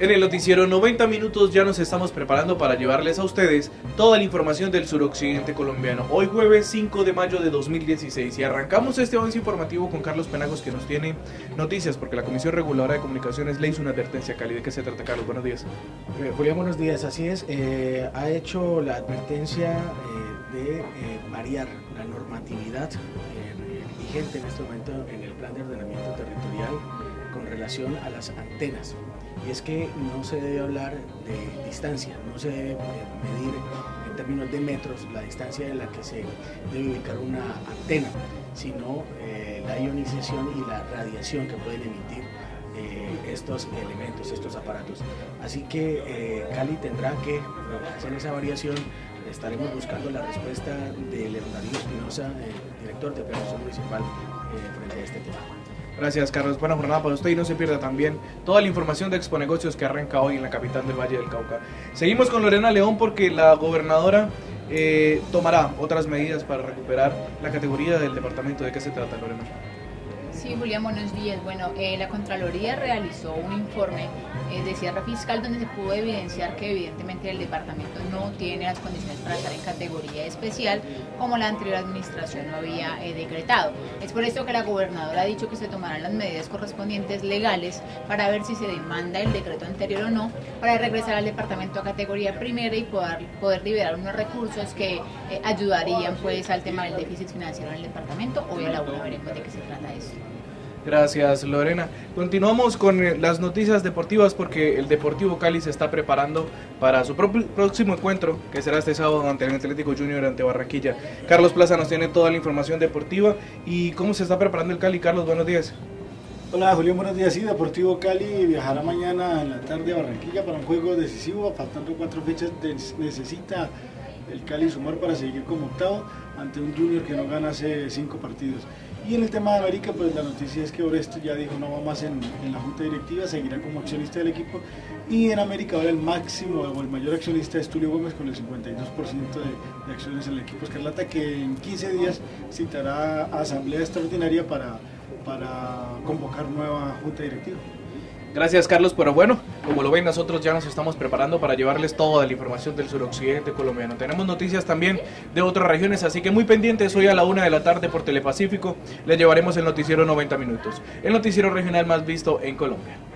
En el noticiero 90 minutos ya nos estamos preparando para llevarles a ustedes toda la información del suroccidente colombiano. Hoy jueves 5 de mayo de 2016 y arrancamos este avance informativo con Carlos Penagos que nos tiene noticias porque la Comisión Reguladora de Comunicaciones le hizo una advertencia a Cali. ¿De qué se trata Carlos? Buenos días. Eh, Julián, buenos días. Así es, eh, ha hecho la advertencia eh, de variar la normatividad vigente en este momento en el plan de ordenamiento territorial con relación a las antenas. Y es que no se debe hablar de distancia, no se debe eh, medir en términos de metros la distancia en la que se debe ubicar una antena, sino eh, la ionización y la radiación que pueden emitir eh, estos elementos, estos aparatos. Así que Cali tendrá que hacer esa variación. Estaremos buscando la respuesta de Leonardo Espinosa, director de Planeación Municipal, frente a este tema. Gracias Carlos, buena jornada para usted y no se pierda también toda la información de Expo Negocios que arranca hoy en la capital del Valle del Cauca. Seguimos con Lorena León porque la gobernadora eh, tomará otras medidas para recuperar la categoría del departamento. ¿De qué se trata Lorena? Sí, Julián, buenos días. Bueno, eh, la Contraloría realizó un informe eh, de cierre fiscal donde se pudo evidenciar que evidentemente el departamento no tiene las condiciones para estar en categoría especial como la anterior administración lo había eh, decretado. Es por esto que la gobernadora ha dicho que se tomarán las medidas correspondientes legales para ver si se demanda el decreto anterior o no, para regresar al departamento a categoría primera y poder, poder liberar unos recursos que ayudarían pues al tema del déficit financiero en el departamento. Hoy a la veremos de qué se trata esto. Gracias Lorena. Continuamos con eh, las noticias deportivas porque el Deportivo Cali se está preparando para su próximo encuentro que será este sábado ante el Atlético Junior ante Barranquilla. Carlos Plaza nos tiene toda la información deportiva y cómo se está preparando el Cali. Carlos, buenos días. Hola Julián, buenos días. Sí, Deportivo Cali viajará mañana en la tarde a Barranquilla para un juego decisivo. Faltando cuatro fechas, necesita el Cali sumar para seguir como octavo ante un Junior que no gana hace cinco partidos. Y en el tema de América, pues la noticia es que Oresto ya dijo no va más en, en la junta directiva, seguirá como accionista del equipo. Y en América ahora el máximo o el mayor accionista es Tulio Gómez con el 52% de, acciones en el equipo Escarlata, que en 15 días citará a asamblea extraordinaria para para convocar nueva junta directiva. Gracias Carlos, pero bueno, como lo ven nosotros ya nos estamos preparando para llevarles toda la información del suroccidente colombiano. Tenemos noticias también de otras regiones, así que muy pendientes hoy a la una de la tarde por Telepacífico les llevaremos el noticiero 90 minutos, el noticiero regional más visto en Colombia.